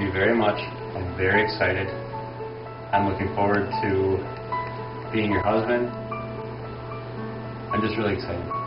you very much. I'm very excited. I'm looking forward to being your husband. I'm just really excited.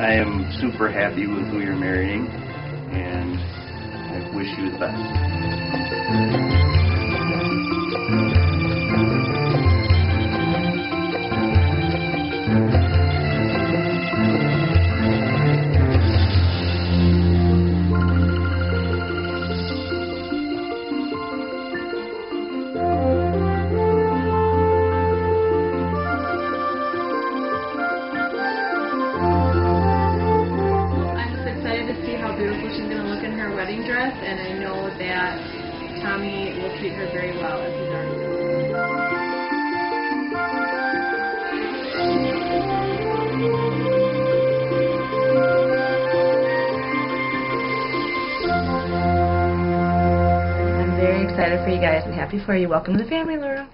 I am super happy with who you're marrying, and I wish you the best. Her and I know that Tommy will treat her very well as he's already. I'm very excited for you guys and happy for you. Welcome to the family, Laura.